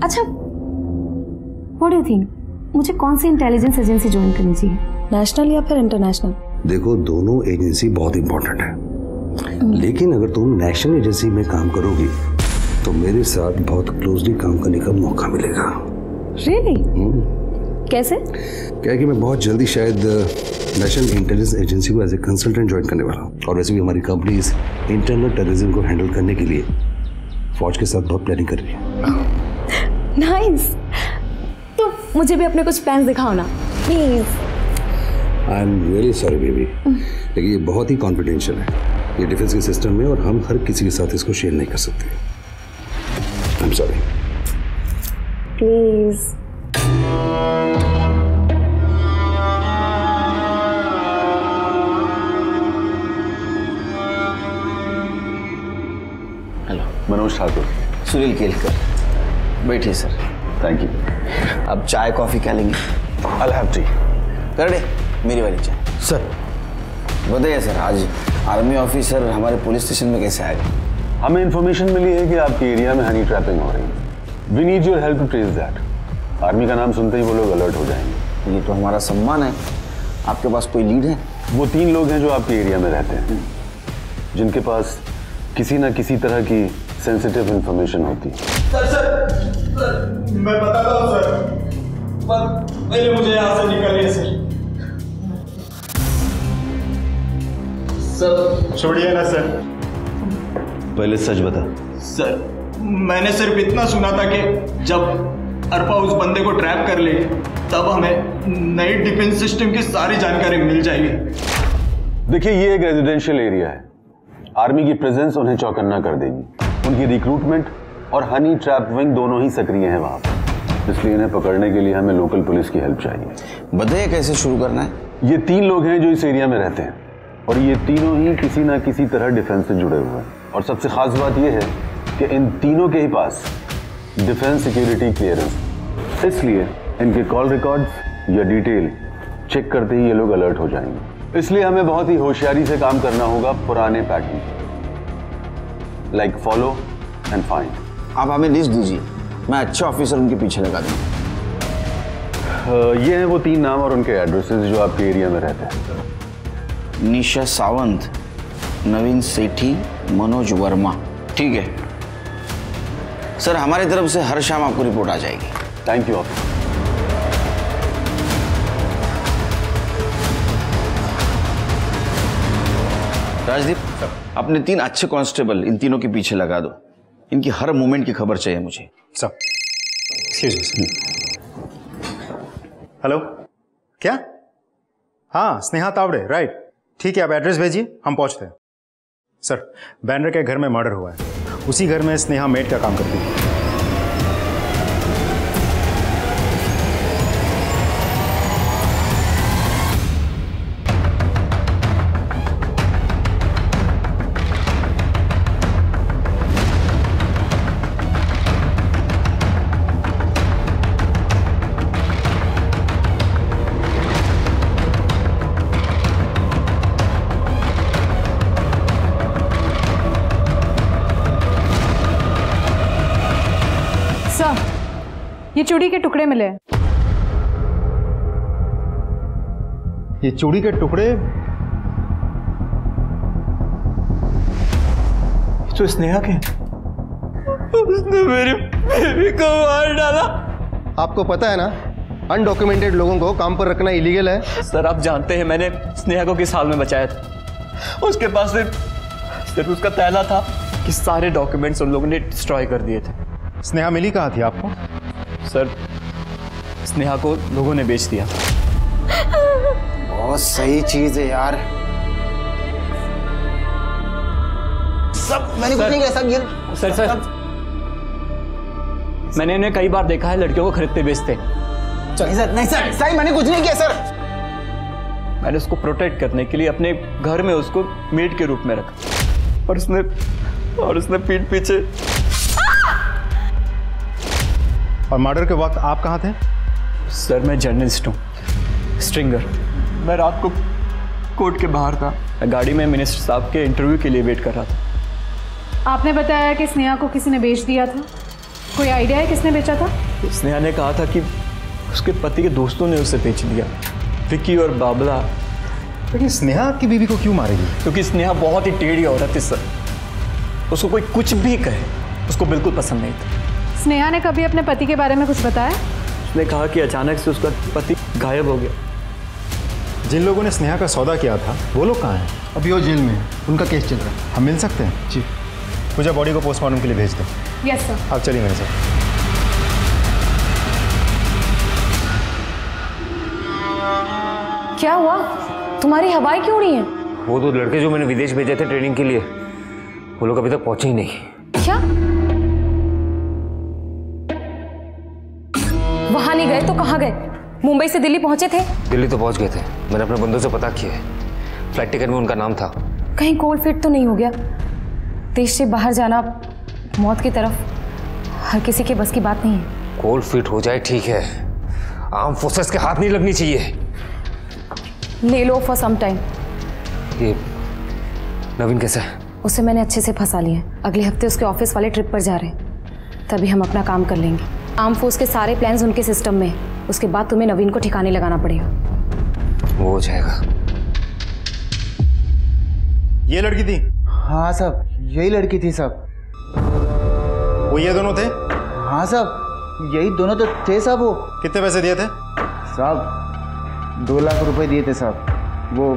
अच्छा थिंक मुझे कौन सी इंटेलिजेंस एजेंसी ज्वाइन करनी चाहिए? नेशनल या फिर इंटरनेशनल
देखो दोनों एजेंसी बहुत इंपॉर्टेंट है। लेकिन अगर तुम नेशनल एजेंसी में काम करोगी तो मेरे साथ बहुत क्लोजली काम करने का मौका मिलेगा।
रियली कैसे?
क्या कि मैं बहुत जल्दी शायद नेशनल इंटेलिजेंस एजेंसी को एज ए कंसल्टेंट ज्वाइन करने वाला हूँ। और वैसे भी हमारी कंपनी इस इंटरनल टेररिज्म को हैंडल करने के लिए फौज के साथ बहुत प्लानिंग कर रही है।
नाइस तो मुझे भी अपने कुछ प्लान्स दिखाओ ना। Please
I am really sorry baby लेकिन ये बहुत ही कॉन्फिडेंशियल है। ये डिफेंस के सिस्टम में और हम हर किसी के साथ इसको शेयर नहीं कर सकते। I am sorry
please
hello
Manoj Thakur.
Sunil Kelkar. बैठिए सर
थैंक यू
अब चाय कॉफ़ी क्या लेंगे?
I'll have tea.
कर दे। मेरी वाली चाय।
सर।
बताइए सर आज आर्मी ऑफिसर हमारे पुलिस स्टेशन में कैसे आए?
हमें इन्फॉर्मेशन मिली है कि आपके एरिया में हनी ट्रैपिंग हो रही है। We need your help to trace that army का नाम सुनते ही वो लोग अलर्ट हो जाएँगे।
ये तो हमारा सम्मान है। आपके पास कोई लीड है?
वो तीन लोग हैं जो आपके एरिया में रहते हैं। जिनके पास किसी ना किसी तरह की सेंसिटिव इंफॉर्मेशन होती है।
सर सर सर मैं बताता हूँ सर। पर पहले मुझे यहाँ से निकलिए सर। सर।
छोड़िए ना सर।
पहले सच बता।
सर मैंने सिर्फ़ इतना सुना था कि जब अरपा उस बंदे को ट्रैप कर लेगी तब हमें नई डिफेंस सिस्टम की सारी जानकारी मिल जाएगी।
देखिए ये एक रेजिडेंशियल एरिया है। आर्मी की प्रेजेंस उन्हें चौकन्ना कर देगी। उनकी रिक्रूटमेंट और हनी ट्रैप विंग दोनों ही सक्रिय हैं वहाँ पर। इसलिए इन्हें पकड़ने के लिए हमें लोकल पुलिस की हेल्प चाहिए।
बताइए कैसे शुरू करना है?
ये तीन लोग हैं जो इस एरिया में रहते हैं। और ये तीनों ही किसी ना किसी तरह डिफेंस से जुड़े हुए हैं। और सबसे खास बात यह है कि इन तीनों के ही पास डिफेंस सिक्योरिटी क्लियरेंस इसलिए इनके कॉल रिकॉर्ड्स या डिटेल चेक करते ही ये लोग अलर्ट हो जाएँगे। इसलिए हमें बहुत ही होशियारी से काम करना होगा पुराने pattern like follow and find
आप हमें लिस्ट दीजिए। मैं अच्छे ऑफिसर उनके पीछे लगा दूँगा।
ये हैं वो तीन नाम और उनके एड्रेसेस जो आपके एरिया में रहते हैं।
निशा सावंत नवीन सेठी मनोज वर्मा। ठीक है? सर हमारी तरफ़ से हर शाम आपको रिपोर्ट आ जाएगी।
थैंक यू
राजदीप अपने तीन अच्छे कांस्टेबल इन तीनों के पीछे लगा दो। इनकी हर मूवमेंट की खबर चाहिए मुझे।
सब हेलो क्या? हाँ स्नेहा तावड़े राइट ठीक है, आप एड्रेस भेजिए, हम पहुँचते हैं। सर, बैनर के घर में मर्डर हुआ है। उसी घर में स्नेहा मेट का काम करती है।
चूड़ी के टुकड़े मिले।
ये चूड़ी के टुकड़े?
तो स्नेहा के
उसने मेरी बेबी को मार डाला।
आपको पता है ना अनडॉक्यूमेंटेड लोगों को काम पर रखना इलीगल है।
सर आप जानते हैं मैंने स्नेहा को किस हाल में बचाया था। उसके पास सिर्फ़ सिर्फ़ उसका तैला था कि सारे डॉक्यूमेंट्स उन लोगों ने डिस्ट्रॉय कर दिए थे।
स्नेहा मिली कहाँ थी आपको?
सर स्नेहा को लोगों ने बेच दिया।
बहुत सही चीज़ है यार। सब मैंने कुछ नहीं किया सब ये
सर सर। मैंने इन्हें कई बार देखा है लड़कियों को खरीदते बेचते।
नहीं सर नहीं सर सही मैंने कुछ नहीं किया सर।
मैंने उसको प्रोटेक्ट करने के लिए अपने घर में उसको मेड के रूप में रखा। और उसने और उसने पीठ पीछे
और मर्डर के वक्त आप कहाँ थे?
सर मैं जर्नलिस्ट हूँ। स्ट्रिंगर। मैं रात को कोर्ट के बाहर था। मैं गाड़ी में मिनिस्टर साहब के इंटरव्यू के लिए वेट कर रहा था।
आपने बताया कि स्नेहा को किसी ने बेच दिया था। कोई आइडिया है किसने बेचा था?
स्नेहा ने कहा था कि उसके पति के दोस्तों ने उसे बेच दिया। विक्की और बाबला।
लेकिन स्नेहा आपकी बीवी को क्यों मारेगी?
क्योंकि स्नेहा बहुत ही टेढ़ी औरत है सर। उसको कोई कुछ भी कहे उसको बिल्कुल पसंद नहीं था।
स्नेहा ने कभी अपने पति के बारे में कुछ बताया?
उसने कहा कि अचानक से उसका पति गायब हो गया।
जिन लोगों ने स्नेहा का सौदा किया था वो लोग कहाँ हैं?
अभी वो जेल में है। उनका केस चल रहा है।
हम मिल सकते हैं? जी। पूजा बॉडी को पोस्टमार्टम के लिए भेज दो।
यस सर
आप चलिए मेरे साथ।
क्या हुआ? तुम्हारी हवाएँ क्यों उड़ी हैं?
वो दो लड़के जो मैंने विदेश भेजे थे ट्रेनिंग के लिए वो लोग अभी तक पहुँचे ही नहीं।
क्या? गए तो कहाँ गए? मुंबई से दिल्ली पहुँचे थे?
दिल्ली तो पहुँच गए थे। मैंने अपने बंदों से पता किया है। फ़्लाइट टिकट में उनका नाम था।
कहीं कोल्ड फिट तो नहीं हो गया? देश से बाहर जाना मौत की तरफ़ हर किसी के बस की बात नहीं है।
कोल्ड फिट हो जाए ठीक है। आर्म फोर्सेस के हाथ नहीं लगनी चाहिए।
ले लो फॉर सम टाइम
ये नवीन कैसा है?
उसे मैंने अच्छे से फंसा लिया अगले हफ़्ते उसके ऑफ़िस वाले ट्रिप पर जा रहे हैं। तभी हम अपना काम कर लेंगे। आर्म फोर्स के सारे प्लान्स उनके सिस्टम में। उसके बाद तुम्हें नवीन को ठिकाने लगाना पड़ेगा।
वो हो जाएगा।
ये लड़की थी?
हाँ साहब यही लड़की थी साहब
वो ये दोनों थे?
हाँ साहब यही दोनों तो थे साहब वो।
कितने पैसे दिए थे?
साहब दो लाख रुपए दिए थे साहब। वो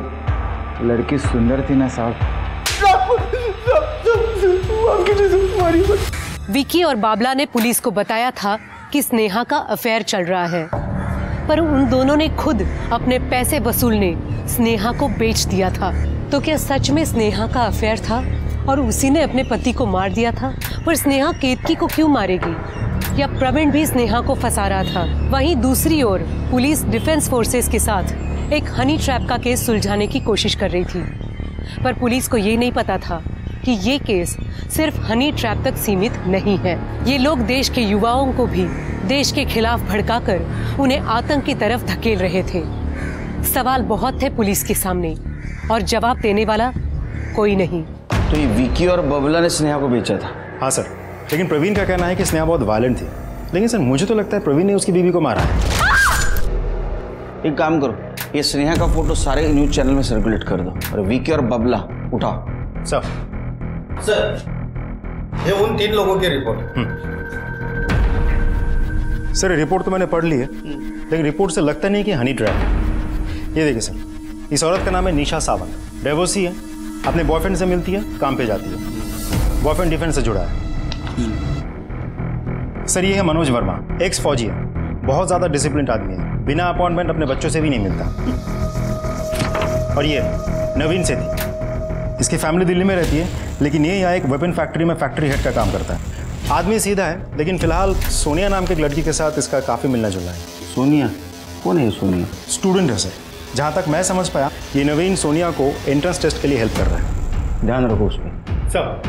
लड़की सुंदर थी ना साहब।
विकी और बाबला ने पुलिस को बताया था कि स्नेहा का अफेयर चल रहा है। पर उन दोनों ने खुद अपने पैसे वसूलने स्नेहा को बेच दिया था। तो क्या सच में स्नेहा का अफेयर था और उसी ने अपने पति को मार दिया था? पर स्नेहा केतकी को क्यों मारेगी? या प्रवीण भी स्नेहा को फंसा रहा था? वहीं दूसरी ओर पुलिस डिफेंस फोर्सेस के साथ एक हनी ट्रैप का केस सुलझाने की कोशिश कर रही थी। पर पुलिस को ये नहीं पता था कि ये केस सिर्फ़ हनी ट्रैप तक सीमित नहीं है। ये लोग देश के युवाओं को भी देश के खिलाफ भड़काकर उन्हें आतंक की तरफ़ धकेल रहे थे। सवाल बहुत थे पुलिस के सामने और जवाब देने वाला कोई नहीं।
तो ये विकी और बबला ने स्नेहा को बेचा था?
हाँ सर लेकिन प्रवीण का कहना है कि स्नेहा बहुत वायलेंट थी। लेकिन सर मुझे तो लगता है प्रवीण ने उसकी बीवी को मारा है।
एक काम करो ये स्नेहा का फ़ोटो सारे न्यूज़ चैनल में सर्कुलेट कर दो और विकी और बबला उठाओ।
सर
सर, ये उन तीन लोगों की रिपोर्ट।
सर, रिपोर्ट तो मैंने पढ़ ली है, लेकिन रिपोर्ट से लगता नहीं कि हनी ट्रैप है। ये देखिए सर, इस औरत का नाम है निशा सावंत। डेवोसी है, अपने बॉयफ्रेंड से मिलती है, काम पे जाती है। बॉयफ्रेंड डिफेंस से जुड़ा है। सर, ये है मनोज वर्मा एक्स फौजी है। बहुत ज़्यादा डिसिप्लिन आदमी है। बिना अपॉइंटमेंट अपने बच्चों से भी नहीं मिलता। और ये नवीन सेठी। इसकी फैमिली दिल्ली में रहती है लेकिन ये यहाँ एक वेपन फैक्ट्री में फैक्ट्री हेड का काम करता है। आदमी सीधा है लेकिन फ़िलहाल सोनिया नाम के एक लड़की के साथ इसका काफ़ी मिलना जुलना है।
सोनिया? कौन है सोनिया?
स्टूडेंट है सर। जहाँ तक मैं समझ पाया ये नवीन सोनिया को एंट्रेंस टेस्ट के लिए हेल्प कर रहा है।
ध्यान रखो उस पर
सब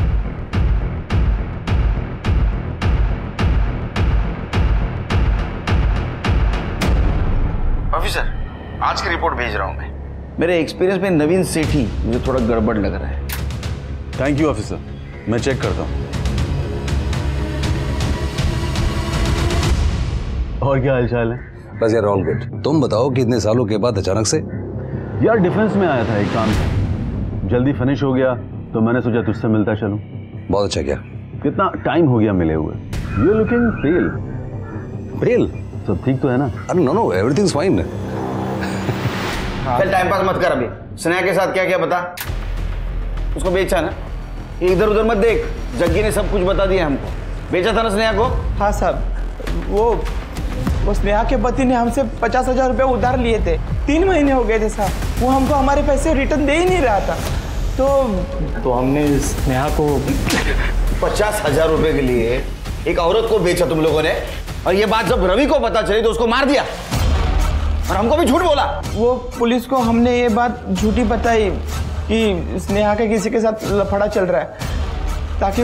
ऑफिसर आज की रिपोर्ट भेज रहा हूँ मैं। मेरे एक्सपीरियंस में नवीन सेठी मुझे थोड़ा गड़बड़ लग रहा है।
थैंक यू ऑफिसर मैं चेक करता हूँ।
और क्या हाल चाल है? बस यार ऑल गुड तुम बताओ कि इतने सालों के बाद अचानक से?
यार डिफेंस में आया था एक काम। जल्दी फिनिश हो गया तो मैंने सोचा तुझसे मिलता चलूँ।
बहुत अच्छा क्या।
कितना टाइम हो गया मिले हुए। यू लुकिंग पेल
पेल
सब ठीक तो है ना?
अरे no no everything is fine
चल टाइम पास मत कर अभी। स्नेहा के साथ क्या क्या बता? उसको बेचा ना। इधर उधर मत देख। जग्गी ने सब कुछ बता दिया हमको। बेचा था ना स्नेहा को?
हाँ साहब। वो वो स्नेहा के पति ने हमसे पचास हज़ार रुपये उधार लिए थे। तीन महीने हो गए थे साहब। वो हमको हमारे पैसे रिटर्न दे ही नहीं रहा था। तो
तो हमने स्नेहा को
पचास हज़ार रुपए के लिए एक औरत को बेचा तुम लोगों ने। और ये बात जब रवि को पता चली तो उसको मार दिया। और हमको भी झूठ बोला।
वो पुलिस को हमने ये बात झूठी बताई कि स्नेहा के किसी के साथ लफड़ा चल रहा है ताकि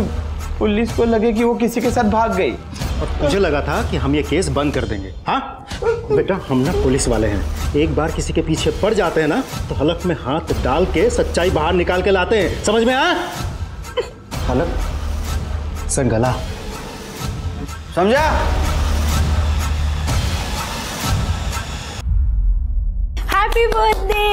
पुलिस को लगे कि वो किसी के साथ भाग गई।
और मुझे लगा था कि हम ये केस बंद कर देंगे। हाँ? बेटा हम ना पुलिस वाले हैं। एक बार किसी के पीछे पड़ जाते हैं ना तो हलक में हाथ डाल के सच्चाई बाहर निकाल के लाते हैं। समझ में आया? हलक सर गला
समझा?
हैप्पी बर्थडे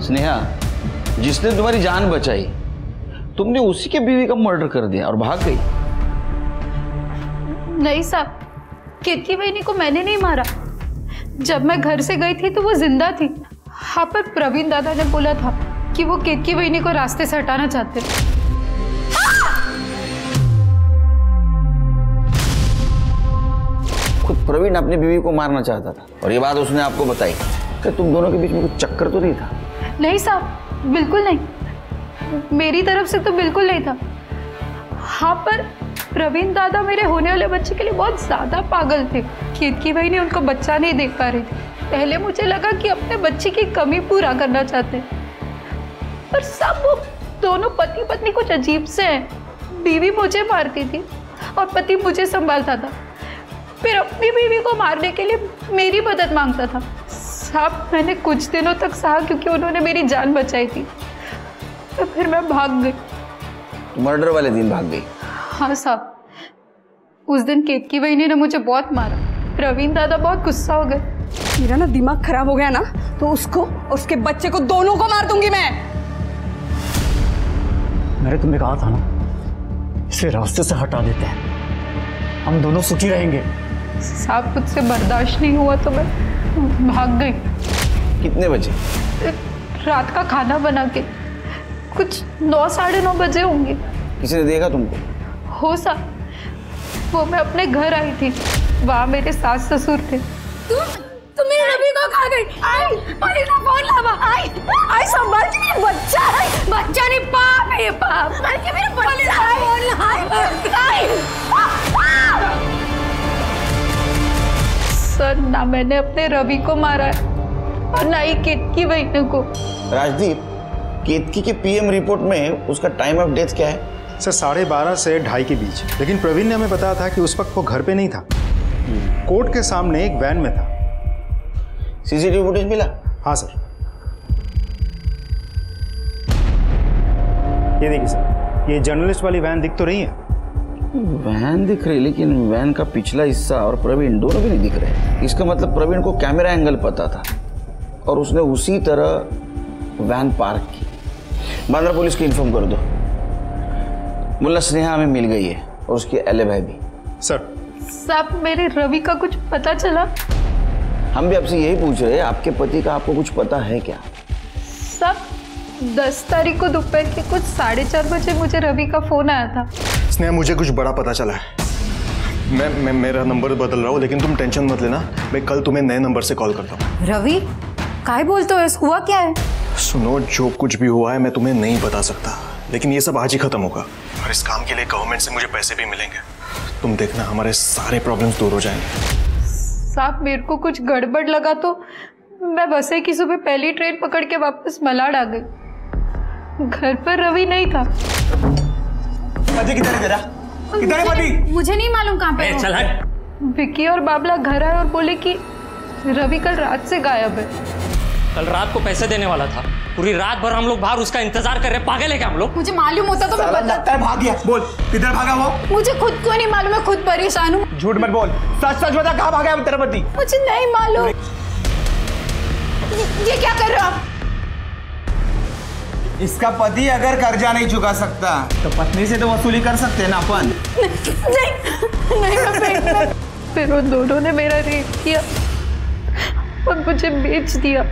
स्नेहा जिसने तुम्हारी जान बचाई तुमने उसी के बीवी का मर्डर कर दिया और भाग गई।
नहीं साहब केतकी बहनी को मैंने नहीं मारा। जब मैं घर से गई थी तो वो ज़िंदा थी। हाँ पर प्रवीण दादा ने बोला था कि वो केतकी बहनी को रास्ते से हटाना चाहते थे
खुद प्रवीण अपनी बीवी को मारना चाहता था और ये बात उसने आपको बताई। कि तुम दोनों के बीच में कुछ चक्कर तो नहीं था?
नहीं साहब बिल्कुल नहीं। मेरी तरफ़ से तो बिल्कुल नहीं था। हाँ पर प्रवीण दादा मेरे होने वाले बच्चे के लिए बहुत ज़्यादा पागल थे। खेत की भाई ने उनको बच्चा नहीं देख पा रही थी। पहले मुझे लगा कि अपने बच्चे की कमी पूरा करना चाहते पर सब वो दोनों पति पत्नी कुछ अजीब से हैं। बीवी मुझे मारती थी और पति मुझे संभालता था। फिर अपनी बीवी को मारने के लिए मेरी मदद माँगता था। साहब, मैंने कुछ दिनों तक सहा क्योंकि उन्होंने मेरी जान बचाई थी। तो फिर मैं भाग गई।
मर्डर वाले दिन भाग गई।
हाँ साहब उस दिन केतकी बहनी ने मुझे बहुत मारा। प्रवीण दादा बहुत गुस्सा हो गए।
मेरा ना दिमाग खराब हो गया ना तो उसको और उसके बच्चे को दोनों को मार दूँगी मैं।
मैंने तुम्हें कहा था ना इसे रास्ते से हटा देते हैं। हम दोनों सुखी रहेंगे।
साहब मुझसे बर्दाश्त नहीं हुआ तो मैं भाग गई।
कितने बजे?
रात का खाना बना के। कुछ नौ साढ़े नौ बजे होंगे।
किसी ने देखा तुमको?
हो सा। वो मैं अपने घर आई थी। वहाँ मेरे सास ससुर थे।
तुम तुम मेरे रवि को खा गई। आई पुलिस का फ़ोन लावा। आई आई संभाल के मेरा बच्चा है। बच्चा नहीं पाप है पाप। के मेरे पुलिस का फ़ोन आई आई
सर ना मैंने अपने रवि को मारा है। और ना ही केतकी बहन को।
राजदीप केतकी के पीएम रिपोर्ट में उसका टाइम ऑफ़ डेथ क्या है?
सर साढ़े बारह से ढाई के बीच। लेकिन प्रवीण ने हमें बताया था कि उस वक्त वो घर पे नहीं था। कोर्ट के सामने एक वैन में था।
सीसीटीवी फुटेज मिला?
हाँ सर। ये देखिए सर ये जर्नलिस्ट वाली वैन दिख तो रही है।
वैन दिख रही लेकिन वैन का पिछला हिस्सा और प्रवीण दोनों भी नहीं दिख रहे। इसका मतलब प्रवीण को कैमरा एंगल पता था और उसने उसी तरह वैन पार्क की। बांद्रा पुलिस को इन्फॉर्म कर दो। मुल्ला स्नेहा हमें मिल गई है और उसकी एले भाई भी।
सर।
साहब मेरे रवि का कुछ पता चला?
हम भी आपसे यही पूछ रहे हैं आपके पति का आपको कुछ पता है क्या?
सब दस तारीख को दोपहर के कुछ साढ़े चार बजे मुझे रवि का फ़ोन आया था।
स्नेहा मुझे कुछ बड़ा पता चला है। मैं मैं मेरा नंबर बदल रहा हूँ लेकिन तुम टेंशन मत लेना। मैं कल तुम्हें नए नंबर से कॉल करता हूँ।
रवि काय बोलते हो? हुआ क्या है?
सुनो जो कुछ भी हुआ है मैं तुम्हें नहीं बता सकता। लेकिन ये सब आज ही खत्म होगा। और इस काम के लिए गवर्नमेंट से मुझे पैसे भी मिलेंगे। तुम देखना हमारे सारे प्रॉब्लम्स दूर हो जाएँगे।
साहब मेरे को कुछ गड़बड़ लगा तो मैं बसे की सुबह पहली ट्रेन पकड़ के वापस मलाड आ गई। घर पर रवि नहीं था।
किधर है किधर है पति
मुझे नहीं मालूम कहाँ पे है।
चल
विक्की और बाबला घर आए और बोले कि रवि कल रात से गायब है।
कल रात को पैसे देने वाला था। पूरी रात भर हम लोग बाहर उसका इंतज़ार कर रहे हैं। पागल है क्या हम लोग?
मुझे मालूम होता तो मैं
लगता है भाग गया। बोल किधर भागा वो?
मुझे खुद को नहीं मालूम मैं खुद परेशान हूँ।
झूठ मत बोल। सच सच बता कहाँ भागा है तेरा पति?
मुझे नहीं मालूम। ये, ये क्या कर रहे हो आप?
इसका पति अगर कर्जा नहीं चुका सकता तो पत्नी से तो वसूली कर सकते हैं ना अपन।
नहीं नहीं मैं फिर उन दोनों ने मेरा रेप किया। और मुझे बेच दिया।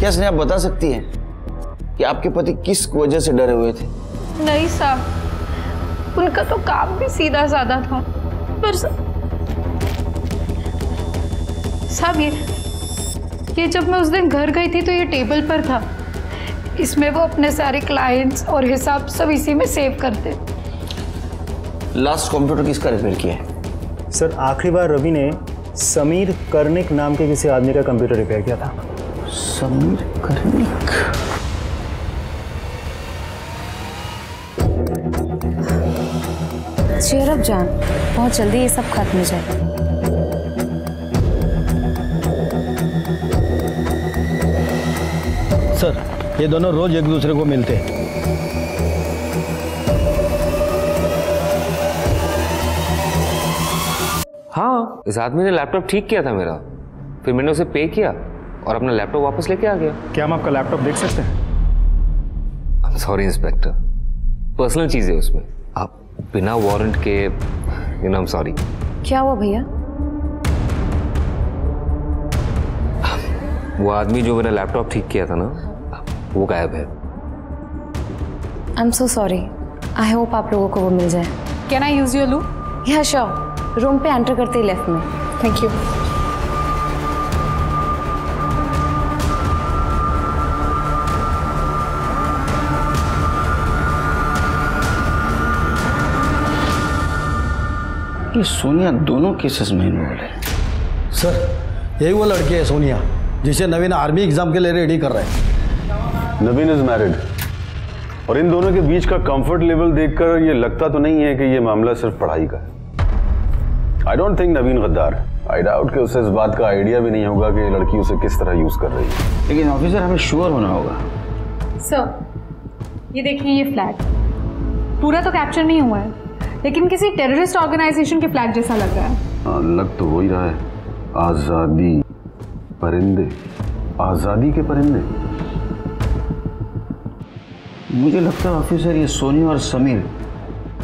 क्या स्नेहा बता सकती है कि आपके पति किस वजह से डरे हुए थे?
नहीं साहब उनका तो काम भी सीधा साधा था। पर साहब ये ये जब मैं उस दिन घर गई थी तो ये टेबल पर था। इसमें वो अपने सारे क्लाइंट्स और हिसाब सब इसी में सेव करते।
लास्ट कंप्यूटर किसका रिपेयर किया है?
सर आखिरी बार रवि ने समीर कर्णिक नाम के किसी आदमी का कंप्यूटर रिपेयर किया था।
समीर कर्णिक
चेयर अप जान बहुत जल्दी ये सब खत्म हो जाए।
सर ये दोनों रोज एक दूसरे को मिलते हैं।
हाँ। इस आदमी ने लैपटॉप ठीक किया था मेरा। फिर मैंने उसे पे किया। और अपना लैपटॉप वापस लेके आ गया।
क्या हम आपका लैपटॉप देख सकते हैं?
सॉरी इंस्पेक्टर पर्सनल चीज़ है उसमें। आप बिना वारंट के you know I am sorry
क्या हुआ भैया?
वो आदमी जो मेरा लैपटॉप ठीक किया था ना वो गायब है।
I am so sorry I hope आप लोगों को वो मिल जाए।
कैन आई यूज़ योर लू
या श्योर रूम पे एंटर करते ही लेफ़्ट में।
थैंक यू
ये सोनिया दोनों केसेस में इन्वॉल्व है।
सर यही वो लड़की है सोनिया जिसे नवीन आर्मी एग्ज़ाम के लिए रेडी कर रहे हैं।
नवीन इज़ मैरिड और इन दोनों के बीच का कंफर्ट लेवल देखकर ये लगता तो नहीं है कि ये मामला सिर्फ़ पढ़ाई का है। आई डोंट थिंक नवीन गद्दार। आई डाउट कि उसे इस बात का आइडिया भी नहीं होगा कि ये लड़की उसे किस तरह यूज़ कर रही है।
लेकिन ऑफिसर हमें श्योर होना होगा।
सर ये देखिए ये फ्लैग पूरा तो कैप्चर नहीं हुआ है। लेकिन किसी टेररिस्ट ऑर्गेनाइजेशन के फ्लैग जैसा लग रहा है।
हाँ, लग तो वही रहा है। आज़ादी परिंदे। आज़ादी के परिंदे।
मुझे लगता है ऑफिसर ये सोनी और समीर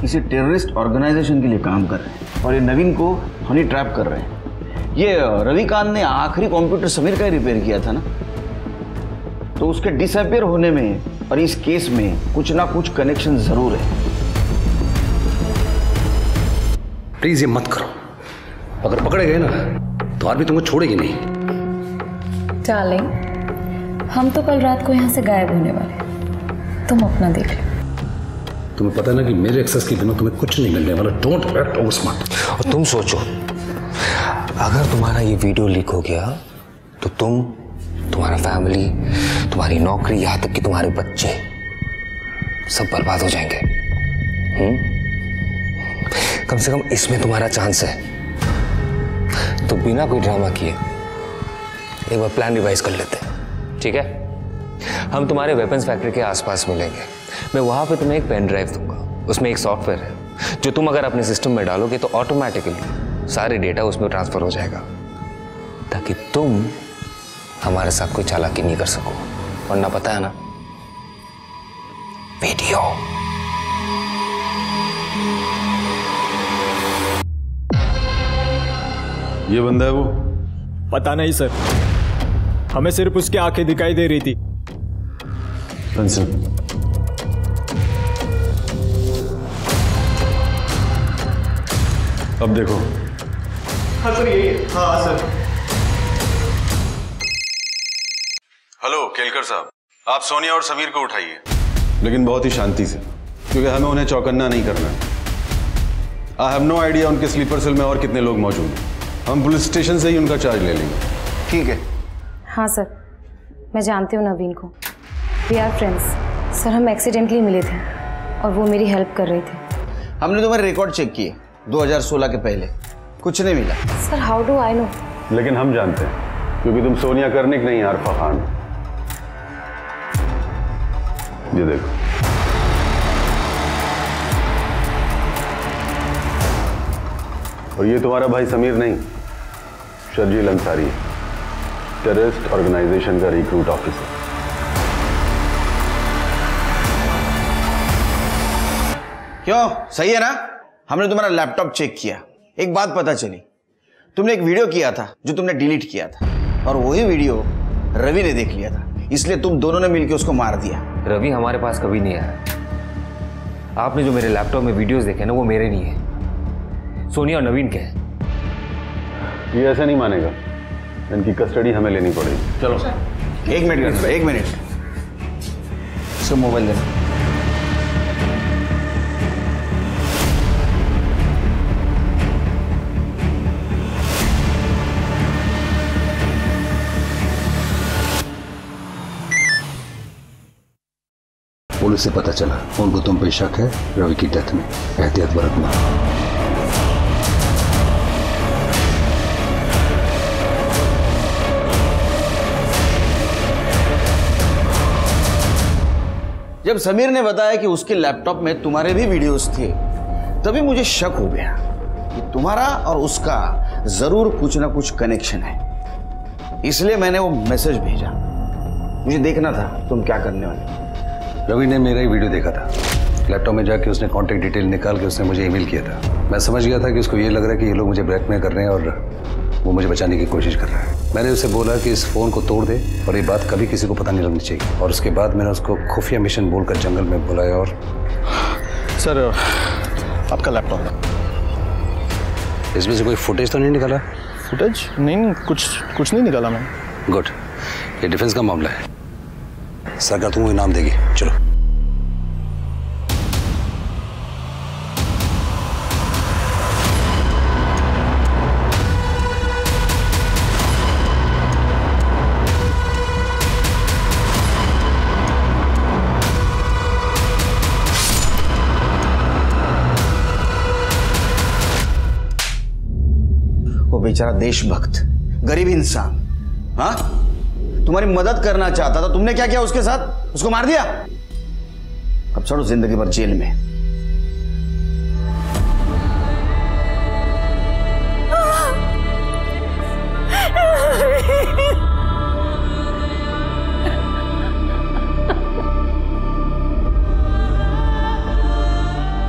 किसी टेररिस्ट ऑर्गेनाइजेशन के लिए काम कर रहे हैं और ये नवीन को हनी ट्रैप कर रहे हैं। ये रविकांत ने आखिरी कंप्यूटर समीर का ही रिपेयर किया था ना? तो उसके डिसअपियर होने में और इस केस में कुछ ना कुछ कनेक्शन ज़रूर है।
प्लीज़ ये मत करो। अगर पकड़े गए ना तो आर्मी तुमको छोड़ेगी नहीं।
डार्लिंग हम तो कल रात को यहाँ से गायब होने वाले तुम अपना देख लो।
तुम्हें पता है ना कि मेरे एक्सेस के बिना तुम्हें कुछ नहीं मिलने वाला। डोंट एक्ट ओवर स्मार्ट
और तुम सोचो अगर तुम्हारा ये वीडियो लीक हो गया तो तुम तुम्हारा फैमिली तुम्हारी नौकरी यहाँ तक कि तुम्हारे बच्चे सब बर्बाद हो जाएँगे। हम्म? कम से कम इसमें तुम्हारा चांस है। तो बिना कोई ड्रामा किए एक बार प्लान रिवाइज कर लेते। हैं ठीक है? हम तुम्हारे वेपन्स फैक्ट्री के आसपास मिलेंगे। मैं वहाँ पे तुम्हें एक पेन ड्राइव दूँगा। उसमें एक सॉफ्टवेयर है, जो तुम अगर अपने सिस्टम में डालोगे तो ऑटोमेटिकली सारे डेटा उसमें ट्रांसफ़र हो जाएगा। ताकि तुम हमारे साथ कोई चालाकी नहीं कर सको। वरना पता है ना? वीडियो
ये बंदा है वो?
पता नहीं सर। हमें सिर्फ़ उसकी आँखें दिखाई दे रही थी।
पेंसिल अब देखो।
हाँ सर ये हाँ। सर।
हेलो केलकर साहब। आप सोनिया और समीर को उठाइए। लेकिन बहुत ही शांति से क्योंकि हमें उन्हें चौकन्ना नहीं करना है। आई हैव नो आइडिया उनके स्लीपर सेल में और कितने लोग मौजूद हैं। हम पुलिस स्टेशन से ही उनका चार्ज ले लेंगे।
ठीक है।
हाँ सर। मैं जानती हूँ नवीन को। वी आर फ्रेंड्स सर हम एक्सीडेंटली मिले थे और वो मेरी हेल्प कर रहे थे।
हमने तुम्हारे रिकॉर्ड चेक किए 2016 के पहले। कुछ नहीं मिला।
Sir how do I know
लेकिन हम जानते हैं क्योंकि तुम सोनिया करनिक नहीं आरफा खान। ये देखो। और ये तुम्हारा भाई समीर नहीं। शर्जील अंसारी टेररिस्ट ऑर्गेनाइजेशन का रिक्रूट ऑफिसर
क्यों? सही है ना? हमने तुम्हारा लैपटॉप चेक किया। एक बात पता चली। तुमने एक वीडियो किया था जो तुमने डिलीट किया था। और वही वीडियो रवि ने देख लिया था। इसलिए तुम दोनों ने मिलकर उसको मार दिया।
रवि हमारे पास कभी नहीं आया। आपने जो मेरे लैपटॉप में वीडियोस देखे ना वो मेरे नहीं है। सोनिया और नवीन के हैं?
ये ऐसे नहीं मानेगा। इनकी कस्टडी हमें लेनी पड़ेगी।
चलो एक मिनट कर एक मिनट। इसको मोबाइल देना।
पुलिस से पता चला उनको तुम पे शक है रवि की डेथ में। एहतियात बरतना।
जब समीर ने बताया कि उसके लैपटॉप में तुम्हारे भी वीडियोस थे, तभी मुझे शक हो गया कि तुम्हारा और उसका ज़रूर कुछ ना कुछ कनेक्शन है। इसलिए मैंने वो मैसेज भेजा। मुझे देखना था तुम क्या करने वाले।
रवि ने मेरा ही वीडियो देखा था। लैपटॉप में जाके उसने कांटेक्ट डिटेल निकाल के उसने मुझे ईमेल किया था। मैं समझ गया था कि उसको ये लग रहा है कि ये लोग मुझे ब्लैकमेल कर रहे हैं और वो मुझे बचाने की कोशिश कर रहा है। मैंने उसे बोला कि इस फ़ोन को तोड़ दे और ये बात कभी किसी को पता नहीं लगनी चाहिए। और उसके बाद मैंने उसको खुफिया मिशन बोलकर जंगल में बुलाया और
सर आपका लैपटॉप।
इसमें से कोई फुटेज तो नहीं निकाला?
फुटेज नहीं कुछ कुछ नहीं निकाला मैं
गुड ये डिफेंस का मामला है। सरकार तुमको इनाम देगी। चलो।
बेचारा देशभक्त, गरीब इंसान हाँ? तुम्हारी मदद करना चाहता था, तुमने क्या किया उसके साथ? उसको मार दिया? अब छोड़ो ज़िंदगी भर जेल में।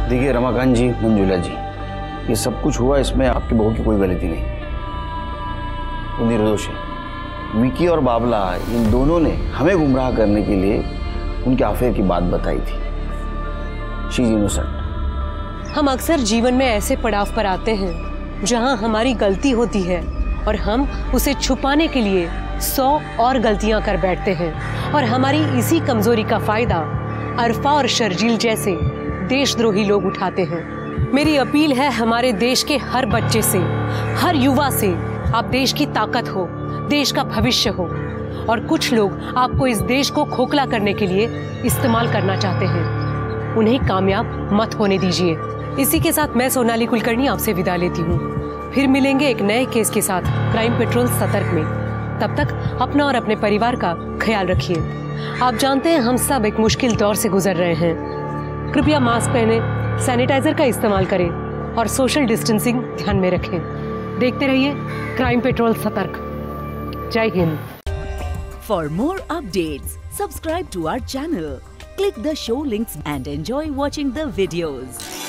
देखिए रमाकांत जी, मंजुला जी, ये सब कुछ हुआ इसमें आपकी बहू की कोई गलती नहीं। वो निर्दोष है। विकी और बाबला, इन दोनों ने हमें गुमराह करने के लिए उनके अफेयर की बात बताई थी। शी इनोसेंट
हम अक्सर जीवन में ऐसे पड़ाव पर आते हैं, जहाँ हमारी गलती होती है और हम उसे छुपाने के लिए सौ और गलतियाँ कर बैठते हैं। और हमारी इसी कमज़ोरी का फ़ायदा अरफा और शर्जील जैसे देशद्रोही लोग उठाते हैं। मेरी अपील है हमारे देश के हर बच्चे से, हर युवा से आप देश की ताकत हो, देश का भविष्य हो। और कुछ लोग आपको इस देश को खोखला करने के लिए इस्तेमाल करना चाहते हैं। उन्हें कामयाब मत होने दीजिए। इसी के साथ मैं सोनाली कुलकर्णी आपसे विदा लेती हूँ। फिर मिलेंगे एक नए केस के साथ क्राइम पेट्रोल सतर्क में। तब तक अपना और अपने परिवार का ख्याल रखिए। आप जानते हैं, हम सब एक मुश्किल दौर से गुजर रहे हैं। कृपया मास्क पहने, सैनिटाइजर का इस्तेमाल करें और सोशल डिस्टेंसिंग ध्यान में रखें। देखते रहिए क्राइम पेट्रोल सतर्क। जय Hind.
For more update subscribe to our channel click the show links and enjoy watching the videos